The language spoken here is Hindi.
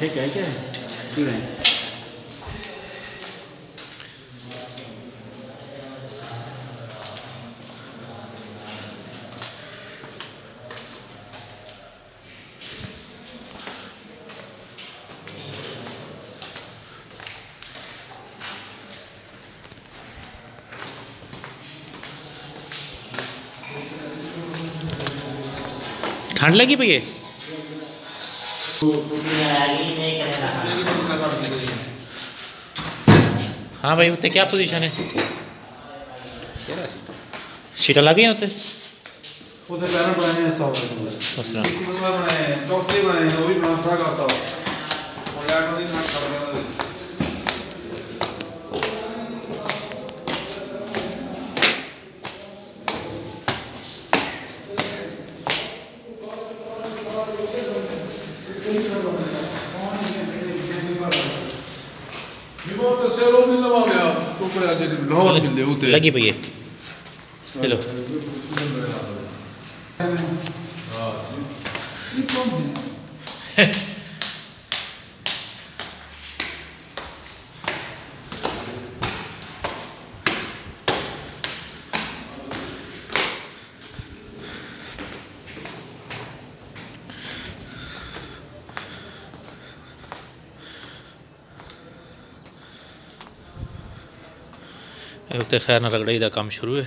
ठीक है क्या? ठीक है। ठंड लगी पई हाँ भाई उत्ते क्या पोजीशन है? सीटा लग हैं है Thank you. लगी पई है चलो ਉੱਤੇ ਖੈਰ ਨਾਲ ਰਗੜਾਈ ਦਾ ਕੰਮ ਸ਼ੁਰੂ ਹੈ